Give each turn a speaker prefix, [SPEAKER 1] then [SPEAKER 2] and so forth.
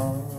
[SPEAKER 1] Oh,